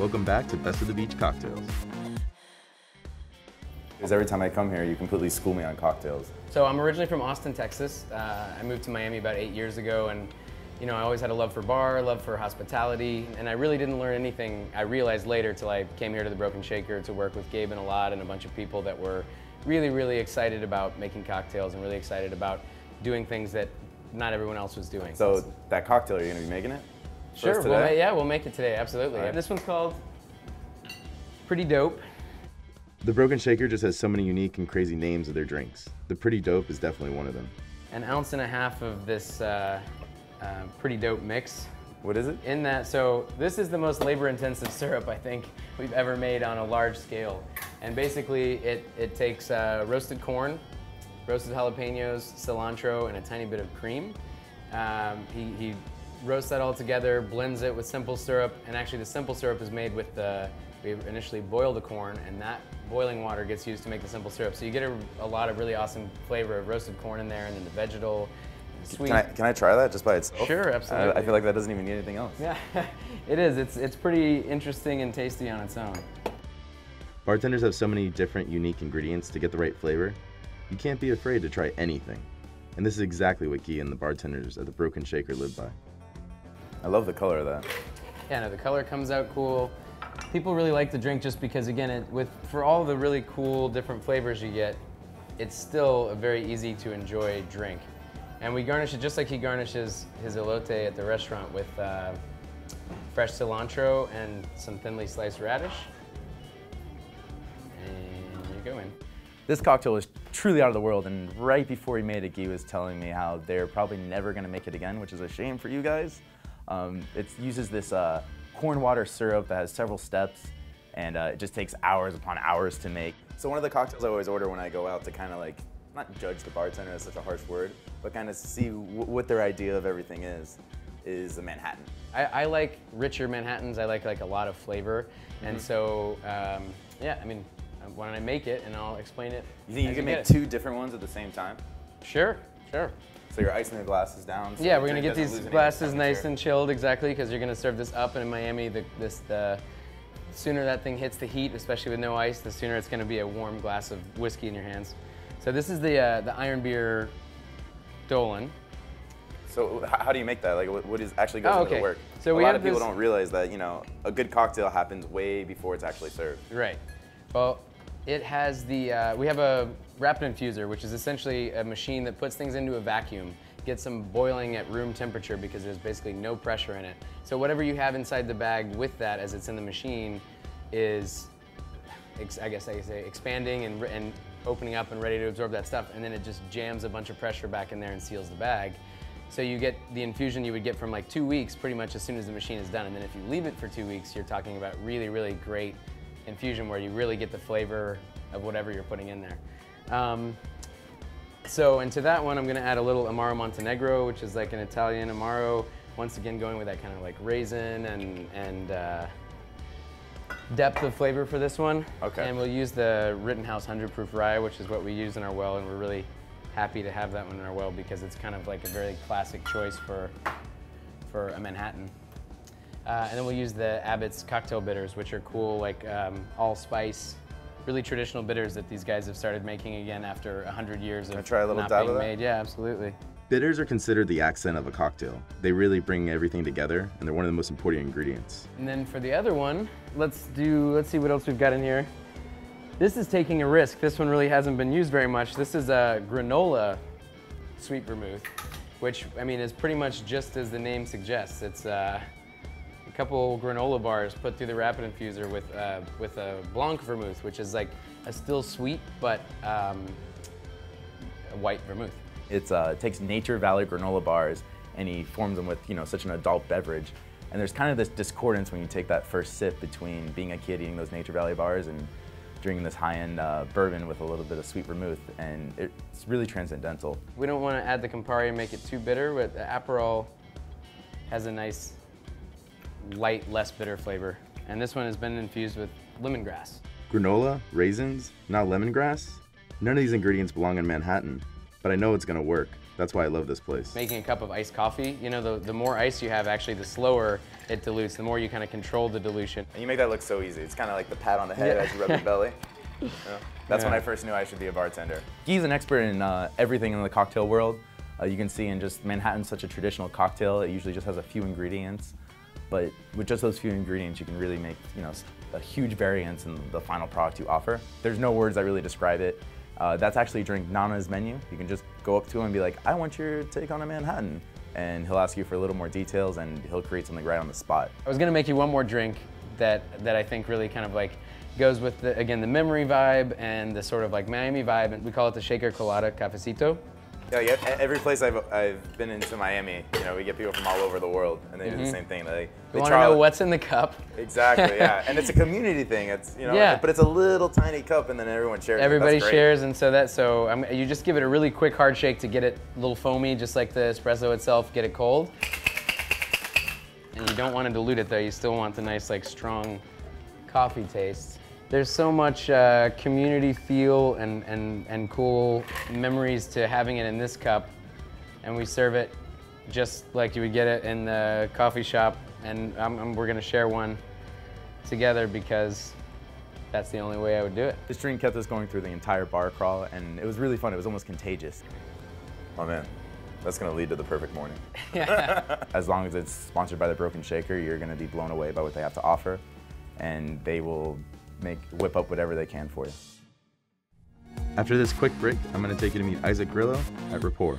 Welcome back to Best of the Beach Cocktails. Because every time I come here, you completely school me on cocktails. So I'm originally from Austin, Texas. Uh, I moved to Miami about eight years ago, and you know I always had a love for bar, love for hospitality, and I really didn't learn anything. I realized later till I came here to the Broken Shaker to work with Gabe and a lot and a bunch of people that were really, really excited about making cocktails and really excited about doing things that not everyone else was doing. So that cocktail, are you gonna be making it? For us Sure, we'll today? ma- yeah, we'll make it today, absolutely. All right. This one's called Pretty Dope. The Broken Shaker just has so many unique and crazy names of their drinks. The Pretty Dope is definitely one of them. An ounce and a half of this uh, uh, Pretty Dope mix. What is it? In that, so this is the most labor-intensive syrup I think we've ever made on a large scale. And basically, it, it takes uh, roasted corn, roasted jalapenos, cilantro, and a tiny bit of cream. Um, he, he roasts that all together, blends it with simple syrup, and actually the simple syrup is made with the, we initially boil the corn, and that boiling water gets used to make the simple syrup. So you get a, a lot of really awesome flavor of roasted corn in there, and then the vegetal, sweet. Can I, can I try that just by itself? Sure, I, absolutely. I feel like that doesn't even need anything else. Yeah, it is. It's it's pretty interesting and tasty on its own. Bartenders have so many different unique ingredients to get the right flavor. You can't be afraid to try anything. And this is exactly what Guy and the bartenders at the Broken Shaker live by. I love the color of that. Yeah, no, the color comes out cool. People really like the drink just because, again, it, with for all the really cool different flavors you get, it's still a very easy to enjoy drink. And we garnish it just like he garnishes his elote at the restaurant with uh, fresh cilantro and some thinly sliced radish. And you're going. This cocktail is truly out of the world, and right before he made it, Guy was telling me how they're probably never gonna make it again, which is a shame for you guys. Um, it uses this uh, corn water syrup that has several steps, and uh, it just takes hours upon hours to make. So one of the cocktails I always order when I go out to kind of like, not judge the bartender, that's such a harsh word, but kind of see w- what their idea of everything is, is a Manhattan. I, I like richer Manhattans. I like like a lot of flavor, and Mm-hmm. so um, yeah. I mean, uh, why don't I make it and I'll explain it. You think you can get make it. two different ones at the same time? Sure, sure. So you're icing the glasses down? so Yeah, we're gonna get these glasses nice and chilled, exactly, because you're gonna serve this up, and in Miami, the, this the sooner that thing hits the heat, especially with no ice, the sooner it's gonna be a warm glass of whiskey in your hands. So this is the uh, the Iron Beer Dolin. So how do you make that? Like, what, is actually goes Oh, into okay. the work? So a we lot of people this- don't realize that you know a good cocktail happens way before it's actually served. Right. Well, it has the, uh, we have a rapid infuser, which is essentially a machine that puts things into a vacuum, gets them boiling at room temperature because there's basically no pressure in it. So whatever you have inside the bag with that as it's in the machine is, I guess I could say, expanding and, and opening up and ready to absorb that stuff. And then it just jams a bunch of pressure back in there and seals the bag. So you get the infusion you would get from like two weeks pretty much as soon as the machine is done. And then if you leave it for two weeks, you're talking about really, really great infusion where you really get the flavor of whatever you're putting in there. Um, so, and to that one, I'm gonna add a little Amaro Montenegro, which is like an Italian Amaro. Once again, going with that kind of like raisin and, and uh, depth of flavor for this one. Okay. And we'll use the Rittenhouse 100 proof rye, which is what we use in our well, and we're really happy to have that one in our well because it's kind of like a very classic choice for, for a Manhattan. Uh, and then we'll use the Abbott's cocktail bitters, which are cool, like um, allspice, really traditional bitters that these guys have started making again after 100 years of I try a little not dab being of that? made. Yeah, absolutely. Bitters are considered the accent of a cocktail. They really bring everything together, and they're one of the most important ingredients. And then for the other one, let's do, let's see what else we've got in here. This is taking a risk. This one really hasn't been used very much. This is a granola sweet vermouth, which, I mean, is pretty much just as the name suggests. It's uh, a couple granola bars put through the rapid infuser with, uh, with a blanc vermouth, which is like a still sweet, but um, white vermouth. It's, uh, it takes Nature Valley granola bars and he forms them with you know such an adult beverage. And there's kind of this discordance when you take that first sip between being a kid eating those Nature Valley bars and drinking this high-end uh, bourbon with a little bit of sweet vermouth, and it's really transcendental. We don't want to add the Campari and make it too bitter, but the Aperol has a nice, light, less bitter flavor. And this one has been infused with lemongrass. Granola, raisins, not lemongrass? None of these ingredients belong in Manhattan, but I know it's gonna work. That's why I love this place. Making a cup of iced coffee, you know, the, the more ice you have, actually, the slower it dilutes, the more you kind of control the dilution. And you make that look so easy. It's kind of like the pat on the head Yeah. as you rub your belly. You know? That's when I first knew I should be a bartender. Guy's an expert in uh, everything in the cocktail world. Uh, you can see in just Manhattan's such a traditional cocktail. It usually just has a few ingredients, but with just those few ingredients, you can really make you know a huge variance in the final product you offer. There's no words that really describe it. Uh, that's actually during Nana's menu. You can just go up to him and be like, "I want your take on a Manhattan," and he'll ask you for a little more details, and he'll create something right on the spot. I was gonna make you one more drink that that I think really kind of like goes with the again the memory vibe and the sort of like Miami vibe, and we call it the shaker colada cafecito. Yeah, yeah. Every place I've, I've been into Miami, you know, we get people from all over the world, and they do the same thing. They, they want to know what's in the cup? Exactly, yeah. and it's a community thing. It's you know, Yeah. but it's a little tiny cup, and then everyone shares. Everybody shares, and so that so um, you just give it a really quick hard shake to get it a little foamy, just like the espresso itself. Get it cold, and you don't want to dilute it though. You still want the nice like strong coffee taste. There's so much uh, community feel and, and and cool memories to having it in this cup, and we serve it just like you would get it in the coffee shop, and um, um, we're gonna share one together because that's the only way I would do it. This drink kept us going through the entire bar crawl, and it was really fun. It was almost contagious. Oh man, that's gonna lead to the perfect morning. As long as it's sponsored by the Broken Shaker, you're going to be blown away by what they have to offer, and they will make whip up whatever they can for you. After this quick break, I'm going to take you to meet Isaac Grillo at Repour.